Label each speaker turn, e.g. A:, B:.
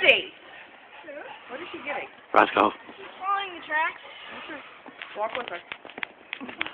A: getting? What is she getting?
B: Roscoe.
C: She's Following the tracks.
A: Walk with her.